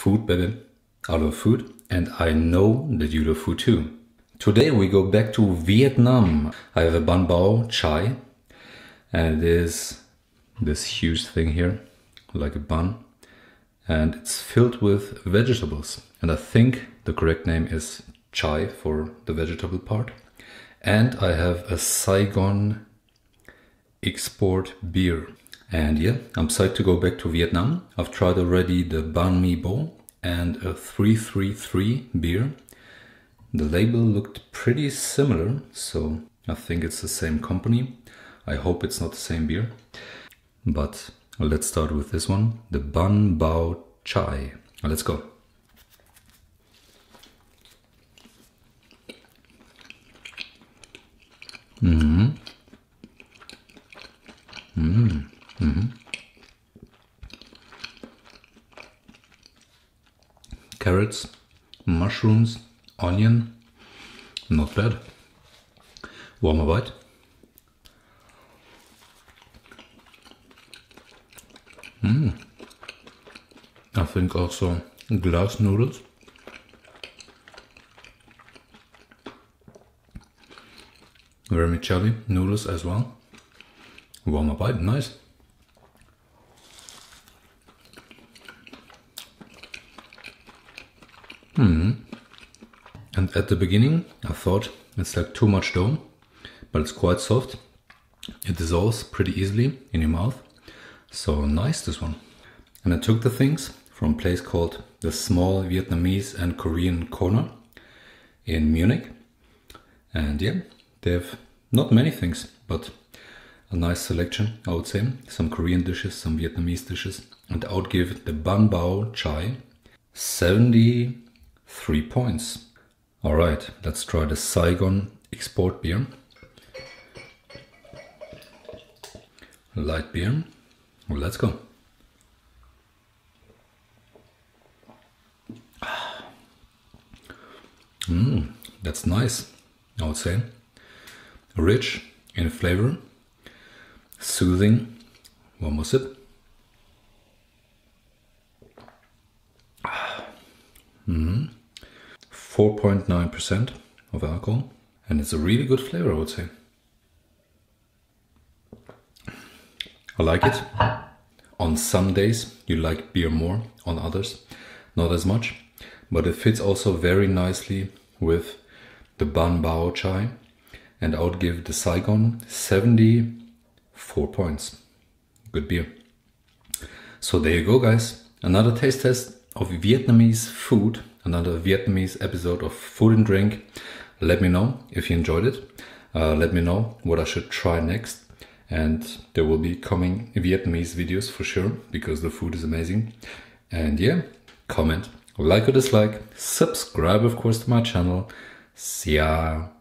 food, baby. I love food, and I know that you love food too. Today we go back to Vietnam. I have a Banh Bao chay, and it is this huge thing here, like a bun, and it's filled with vegetables. And I think the correct name is chay for the vegetable part. And I have a Saigon export beer. And yeah, I'm psyched to go back to Vietnam. I've tried already the Banh Mi Bo and a 333 beer. The label looked pretty similar, so I think it's the same company. I hope it's not the same beer. But let's start with this one, the Banh Bao Chay. Let's go. Mm hmm Carrots, mushrooms, onion. Not bad. One more bite. Mm. I think also glass noodles. vermicelli noodles as well. One more bite, nice. Hmm. And at the beginning, I thought it's like too much dough, but it's quite soft. It dissolves pretty easily in your mouth. So nice, this one. And I took the things from a place called the Small Vietnamese and Korean Corner in Munich. And yeah, they have not many things, but a nice selection, I would say. Some Korean dishes, some Vietnamese dishes. And I would give the Banh Bao Chay 73 points. Alright, let's try the Saigon export beer. Light beer. Let's go. Mmm, that's nice, I would say rich in flavor, soothing. One more sip. Mm. 4.9% of alcohol, and it's a really good flavor, I would say. I like it. On some days, you like beer more, on others, not as much, but it fits also very nicely with the Banh Bao chay and I would give the Saigon 74 points. Good beer. So there you go guys, another taste test of Vietnamese food, another Vietnamese episode of Food and Drink. Let me know if you enjoyed it. Uh, let me know what I should try next. And there will be coming Vietnamese videos for sure, because the food is amazing. And yeah, comment, like or dislike, subscribe of course to my channel. See ya!